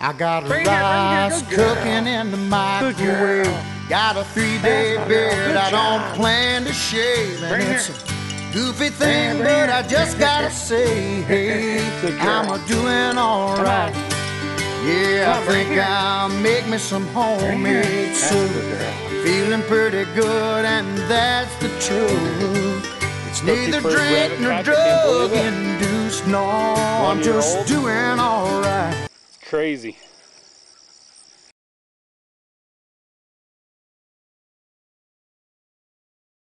I got Bring rice cooking in the microwave. Got a three-day beard I don't plan to shave. And it's a goofy thing, but I just gotta say, hey, I'm a doing all right. Yeah, I think. I'll make me some homemade soup. Feeling pretty good, and that's the truth. It's neither drink nor patch, I can't drug induced. No, I'm just doing all right. It's crazy.